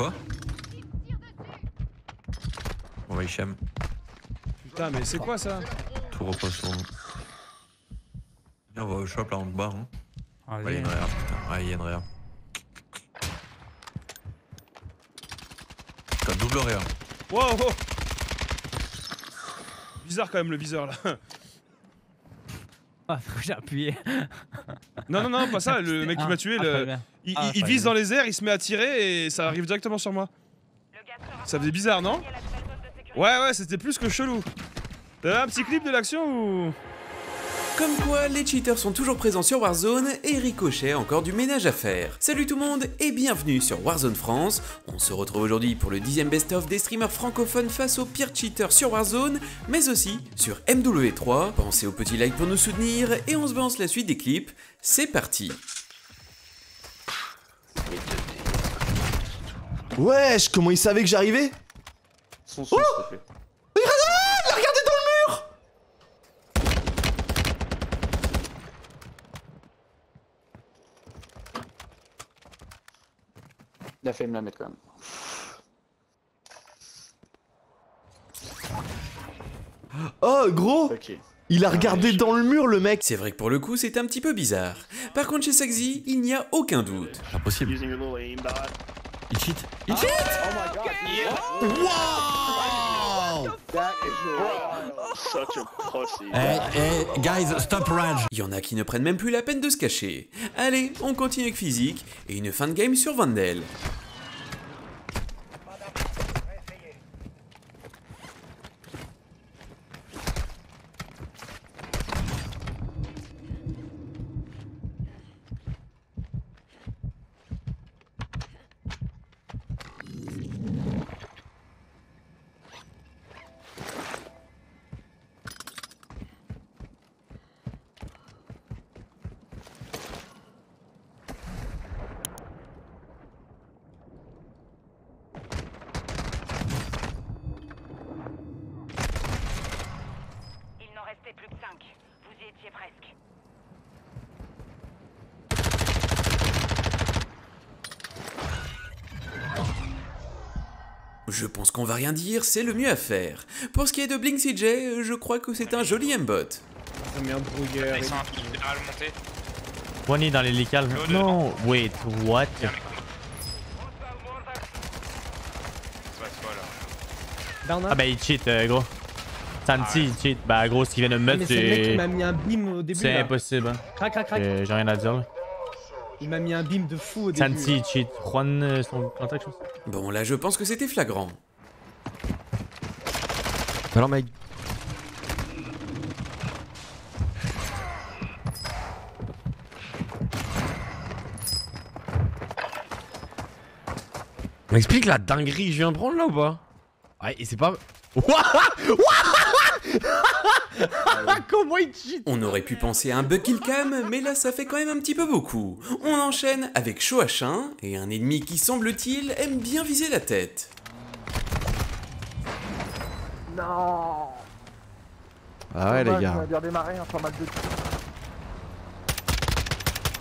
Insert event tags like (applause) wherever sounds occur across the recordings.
quoi On va Hichem. Putain, mais c'est quoi ça Tout repose sur nous. Viens, on va au shop là en bas. Hein. Allez. Ouais, il y a une réa, putain. Ouais, il y a une réa. T'as double réa. Wow, wow. Bizarre quand même le viseur là. Ah, j'ai appuyé. Non, non, non, pas ça. Le (laughs) mec qui m'a tué, le- il, Ah, il- il fallait vise dans les airs, il se met à tirer et ça arrive directement sur moi. Ça faisait bizarre, non Ouais, ouais, c'était plus que chelou. T'as un petit clip de l'action ou? Comme quoi, les cheaters sont toujours présents sur Warzone et Ricochet a encore du ménage à faire. Salut tout le monde et bienvenue sur Warzone France. On se retrouve aujourd'hui pour le dixième best-of des streamers francophones face aux pires cheaters sur Warzone, mais aussi sur MW3. Pensez au petit like pour nous soutenir et on se balance la suite des clips. C'est parti Wesh, comment il savait que j'arrivais Son son, s'il te plaît. Regardez dans le mur Il a failli me la mettre quand même. Oh, gros. Il a regardé dans le mur, le mec C'est vrai que pour le coup c'est un petit peu bizarre. Par contre chez Saxy, il n'y a aucun doute. Pas Il cheat. Il cheat Oh my god. Wow That is such a pussy. Eh, eh, guys, stop rage. Il y en a qui ne prennent même plus la peine de se cacher. Allez, on continue avec physique et une fin de game sur Vandel. Il n'en restait plus que 5. Vous y étiez presque. Je pense qu'on va rien dire, c'est le mieux à faire. Pour ce qui est de Blink CJ, je crois que c'est un joli. Ah merde. Ils sont un peu. One est dans les licales. Non, wait, what? Ah bah il cheat, euh, gros. Santi, il cheat. Bah gros, ce qu'il vient de me Ah, mettre, c'est le mec qui c'est... m'a mis un beam au début. C'est là. impossible. hein. Crac, crac, crac. J'ai j'ai rien à dire là. Il m'a mis un beam de fou au début. Santi, il cheat. Juan, euh, son contact, je pense. Bon là je pense que c'était flagrant. Alors, mec. M'explique la dinguerie que je viens de prendre là ou pas? Ouais, et c'est pas. (laughs) (laughs) Comment il cheat On aurait pu penser à un kill cam, mais là ça fait quand même un petit peu beaucoup. On enchaîne avec Shoachin et un ennemi qui semble-t-il aime bien viser la tête. Ah ouais, les gars. bien démarré, un format de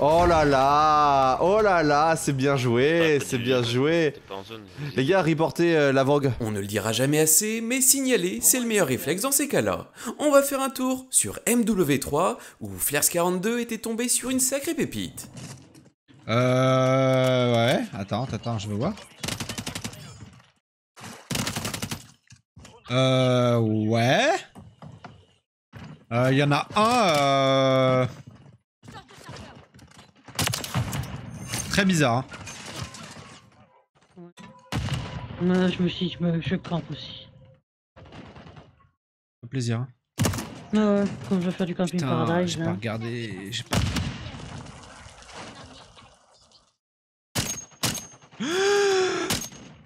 Oh là là Oh là là, c'est bien joué, c'est bien joué. Les gars, reportez euh, la Vogue. On ne le dira jamais assez, mais signaler, c'est le meilleur réflexe dans ces cas-là. On va faire un tour sur MW3, où Flares42 était tombé sur une sacrée pépite. Euh. Ouais, attends, attends, je veux voir. Euh. Ouais. Euh, Il y en a un. Euh... Très bizarre. hein. Non, je me suis, je me, je campe aussi. Au plaisir. hein. Ouais, quand je vais faire du camping Putain, paradise j'ai pas regardé. j'ai pas- (gasps)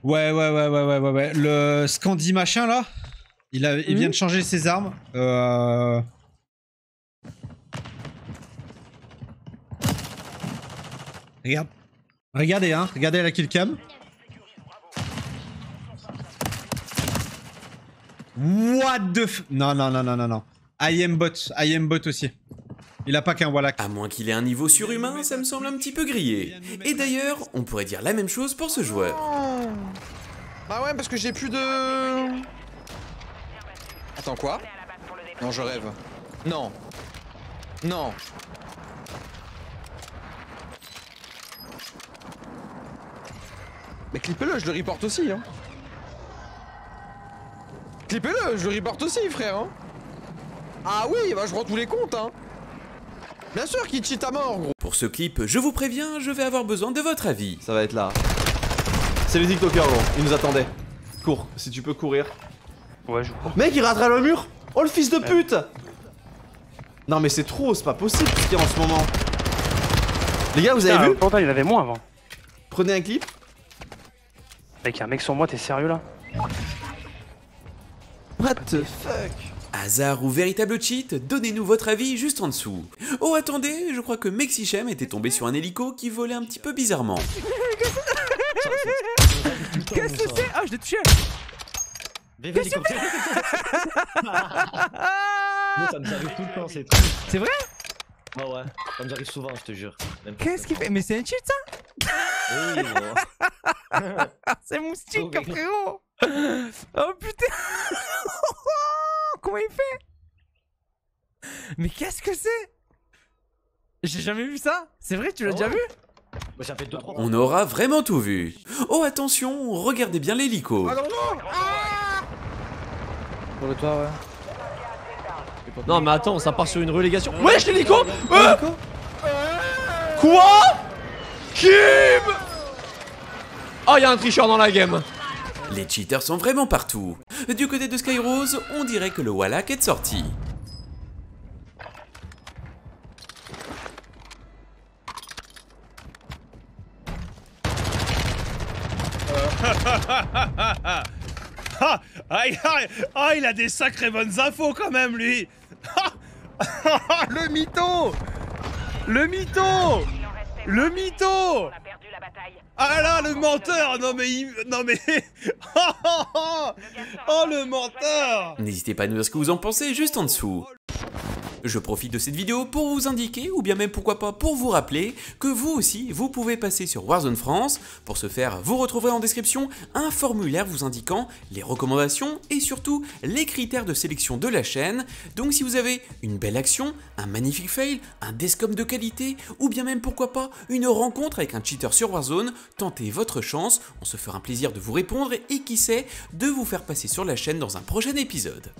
Ouais, ouais, ouais, ouais, ouais, ouais, ouais. Le Scandi machin là, il, a, il vient de changer ses armes. Euh... Regarde. Regardez, hein. Regardez la killcam. What the f... Non, non, non, non, non, non. I am bot. I am bot aussi. Il a pas qu'un Wallach. À moins qu'il ait un niveau surhumain, ça me semble un petit peu grillé. Et d'ailleurs, on pourrait dire la même chose pour ce joueur. Bah ouais, parce que j'ai plus de... Attends, quoi? Non, je rêve. Non. Non. Mais clippez-le, je le reporte aussi, hein. Clippez-le, je le reporte aussi, frère, hein. Ah oui, bah je rends tous les comptes, hein. Bien sûr qu'il cheat à mort, gros. Pour ce clip, je vous préviens, je vais avoir besoin de votre avis. Ça va être là. C'est les TikTokers, gros. Ils nous attendaient. Cours, si tu peux courir. Ouais, je cours. Mec, il ratera le mur Oh, le fils de pute Non, mais c'est trop, c'est pas possible ce qu'il y a en ce moment. Les gars, vous avez vu Pourtant, il y en avait moins avant. Prenez un clip. Mec, y'a un mec sur moi, t'es sérieux là What the fuck Hasard ou véritable cheat, donnez-nous votre avis juste en dessous. Oh attendez, je crois que Mexichem était tombé sur un hélico qui volait un petit peu bizarrement. Qu'est-ce que c'est Ah, je l'ai touché Qu'est-ce que ça nous arrive tout le temps, c'est vrai Ouais, ouais, ça nous arrive souvent, je te jure. Qu'est-ce qu'il fait Mais c'est un cheat ça Oui. (laughs) C'est mon stick, frérot. Oh putain. (laughs) Comment il fait? Mais qu'est-ce que c'est? J'ai jamais vu ça. C'est vrai, tu l'as déjà vu? Moi, ça fait 2-3 On aura vraiment tout vu. Oh attention, regardez bien l'hélico. Pour le toit, ouais. Non, mais attends, ça part sur une relégation. Wesh, l'hélico Euh Quoi? Kim Oh, y'a un tricheur dans la game. Les cheaters sont vraiment partout. Du côté de Skyrose, on dirait que le Wallach est sorti. (laughs) Ah, aïe, aïe, ah, il a des sacrées bonnes infos quand même, lui. (laughs) le mytho, le mytho, le mytho. Ah là, le menteur. Non mais, il- non mais, (laughs) oh le menteur. N'hésitez pas à nous dire ce que vous en pensez juste en dessous. Je profite de cette vidéo pour vous indiquer, ou bien même pourquoi pas pour vous rappeler, que vous aussi, vous pouvez passer sur Warzone France. Pour ce faire, vous retrouverez en description un formulaire vous indiquant les recommandations et surtout les critères de sélection de la chaîne. Donc si vous avez une belle action, un magnifique fail, un descom de qualité, ou bien même pourquoi pas une rencontre avec un cheater sur Warzone, tentez votre chance, on se fera un plaisir de vous répondre et qui sait, de vous faire passer sur la chaîne dans un prochain épisode.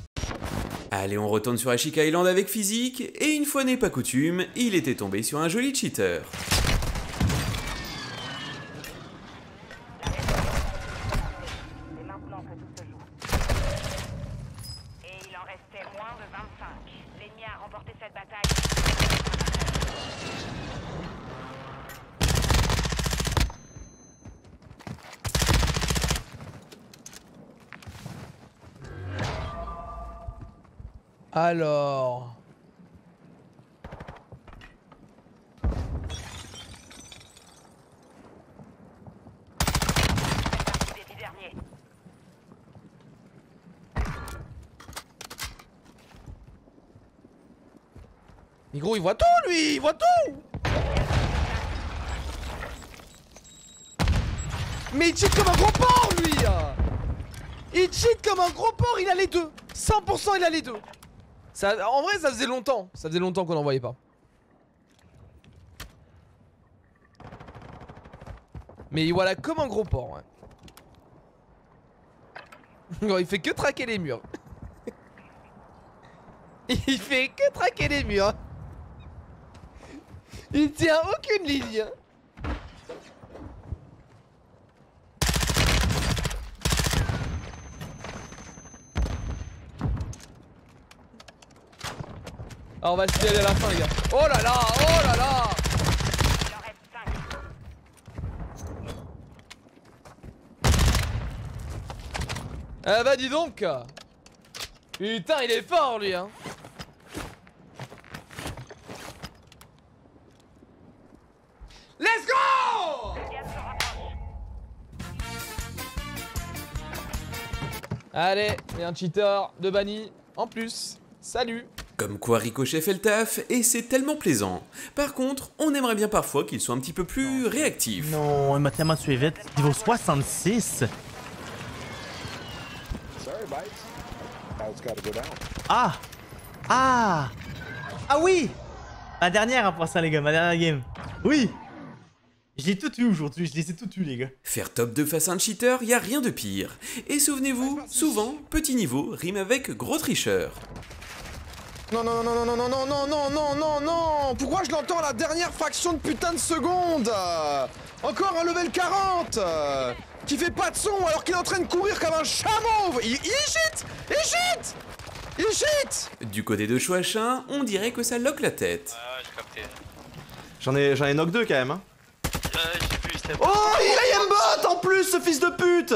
Allez, on retourne sur Ashika Island avec physique, et une fois n'est pas coutume, il était tombé sur un joli cheater. Alors. Mais gros, il voit tout lui Il voit tout. Mais il cheat comme un gros porc lui Il cheat comme un gros porc, il a les deux. 100% il a les deux En vrai ça faisait longtemps, ça faisait longtemps qu'on n'en voyait pas. Mais voilà comme un gros porc (laughs) il fait que traquer les murs. (laughs) il fait que traquer les murs. Il tient aucune ligne. Ah, on va se aller à la fin, les gars. Oh là là, oh là là. Ah bah dis donc. Putain, il est fort lui, hein. Let's go! Allez, il y a un cheater de banni en plus. Salut Comme quoi Ricochet fait le taf, et c'est tellement plaisant. Par contre, on aimerait bien parfois qu'il soit un petit peu plus réactif. Non, il m'a tellement tué vite. Niveau 66. Sorry, Bites. Now it's gotta go down. Ah Ah Ah oui Ma dernière en passant les gars, ma dernière game. Oui Je l'ai tout eu aujourd'hui, je les ai tout eu les gars. Faire top 2 face à un cheater, y a rien de pire. Et souvenez-vous, souvent, petit niveau rime avec gros tricheur. Non, non, non, non, non, non, non, non, non, non, non, non Pourquoi je l'entends à la dernière fraction de putain de seconde Encore un level 40 euh, Qui fait pas de son alors qu'il est en train de courir comme un chameau Il, il cheat Il cheat Il cheat Du côté de Chouachin, on dirait que ça loque la tête. Ah, j'ai capté. J'en ai, j'en ai knock 2 quand même. Hein. J'ai vu, Oh, il a aimbot en plus, ce fils de pute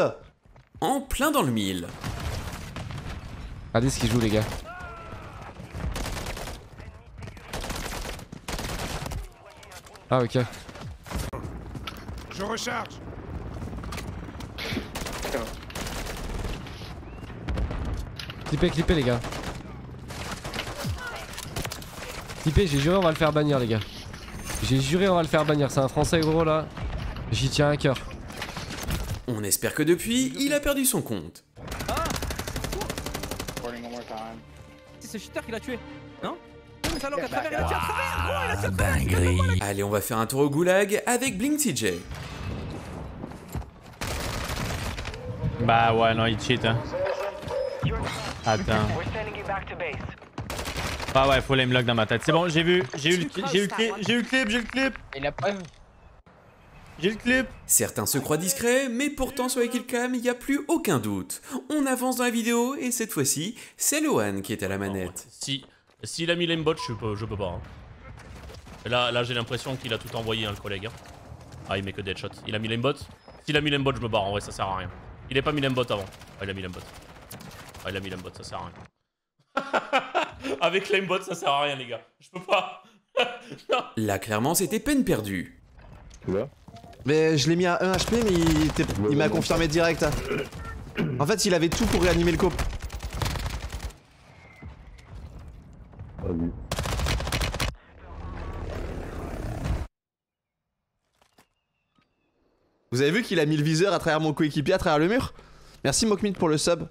En plein dans le mille. Regardez ce qu'il joue, les gars. Ah, ok. Je recharge. Clippez, clippez, les gars. Clippez, j'ai juré, on va le faire bannir, les gars. J'ai juré, on va le faire bannir. C'est un français, gros, là. J'y tiens à cœur. On espère que depuis, il a perdu son compte. Time. C'est ce cheater qui l'a tué. Non Non, mais ça l'a à travers, il a tué à travers, gros, il a tué à travers. Allez, on va faire un tour au goulag avec Blink TJ. Bah ouais, non, il cheat hein. Attends. Ah ouais, faut l'aimlock dans ma tête. C'est bon, j'ai vu, j'ai eu le j'ai eu j'ai eu le clip, j'ai eu le clip. Il a pas vu. J'ai le clip. Certains se croient discrets, mais pourtant sur la killcam, il n'y a plus aucun doute. On avance dans la vidéo et cette fois-ci, c'est Lohan qui est à la manette. Si, s'il a mis l'aimbot, je peux, je peux pas. hein. Et Là, là j'ai l'impression qu'il a tout envoyé, hein, le collègue. hein. Ah, il met que des headshots. Il a mis l'aimbot S'il a mis l'aimbot, je me barre, en vrai, ça sert à rien. Il a pas mis l'aimbot avant. Ah, il a mis l'aimbot. Ah, il a mis l'aimbot, ça sert à rien. (laughs) Avec l'aimbot, ça sert à rien, les gars. Je peux pas. (laughs) Là, clairement, c'était peine perdue. Mais je l'ai mis à 1 HP, mais il, était- il m'a confirmé direct. En fait, il avait tout pour réanimer le cop. Vous avez vu qu'il a mis le viseur à travers mon coéquipier, à travers le mur? Merci Mokmid pour le sub.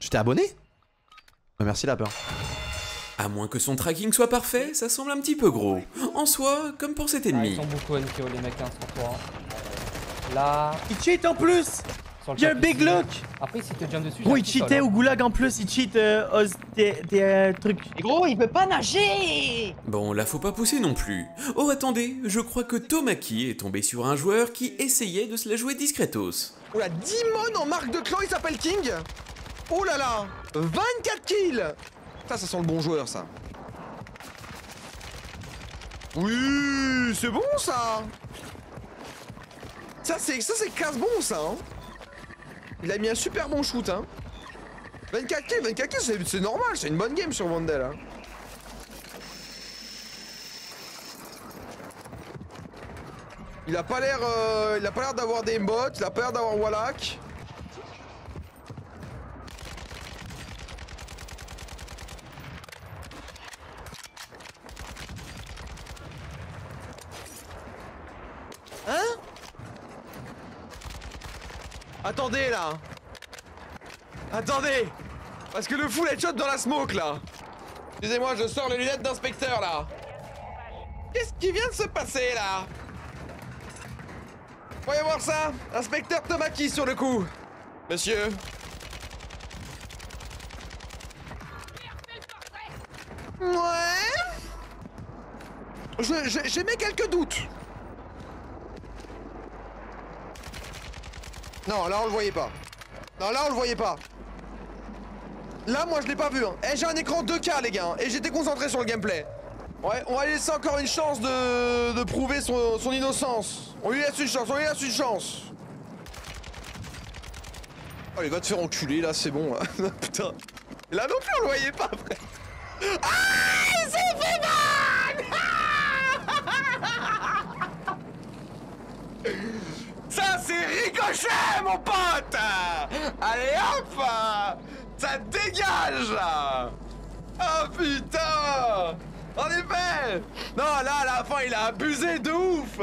Tu t'es abonné? Bah, Merci Lapin. À moins que son tracking soit parfait, ça semble un petit peu gros. En soi, comme pour cet ennemi. Ils sont beaucoup NKO les mecs hein, sur toi. Là. Il cheat en plus Sur le Il y a un big lock Après, si te jump dessus. Gros, j'ai il cheatait au goulag en plus, il cheat euh, aux- des, des euh, trucs. Gros, il peut pas nager Bon, là faut pas pousser non plus. Oh attendez, je crois que Tomaki est tombé sur un joueur qui essayait de se la jouer discretos. Oula, Dimon en marque de clan, il s'appelle King Oh là là 24 kills Ça, ça sent le bon joueur, ça. Oui, c'est bon, ça Ça, c'est ça c'est casse bon, ça, hein Il a mis un super bon shoot, hein 24 kills, 24 kills, c'est- normal, c'est une bonne game sur Vandal, hein Il a pas l'air, euh, il a pas l'air d'avoir des bots, il a pas l'air d'avoir Wallach. Attendez là. Attendez. Parce que le full headshot dans la smoke là. Excusez-moi, je sors les lunettes d'inspecteur là. Qu'est-ce qui vient de se passer là? Voyez voir ça. Inspecteur Tomaki sur le coup. Monsieur. Ouais. J'émets quelques doutes Non, là on le voyait pas. Non, là on le voyait pas. Là, moi je l'ai pas vu. Hein. Eh, j'ai un écran 2K, les gars, hein, et j'étais concentré sur le gameplay. Ouais, on va lui laisser encore une chance de, de prouver son, son innocence. On lui laisse une chance, on lui laisse une chance. Oh, il va te faire enculer là, c'est bon. Là. (laughs) Putain. Et là non plus, on le voyait pas après. Ah, il s'est fait mal Ça, c'est ricochet, mon pote Allez hop Ça dégage Ah putain En effet Non, là, à la fin, il a abusé de ouf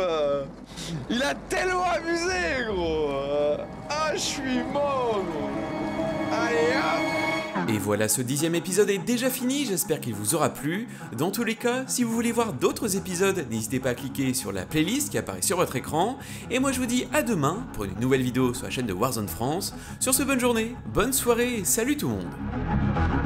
Il a tellement abusé, gros Ah, je suis mort, gros Allez, hop Et voilà, ce dixième épisode est déjà fini, j'espère qu'il vous aura plu. Dans tous les cas, si vous voulez voir d'autres épisodes, n'hésitez pas à cliquer sur la playlist qui apparaît sur votre écran. Et moi je vous dis à demain pour une nouvelle vidéo sur la chaîne de Warzone France. Sur ce, bonne journée, bonne soirée et salut tout le monde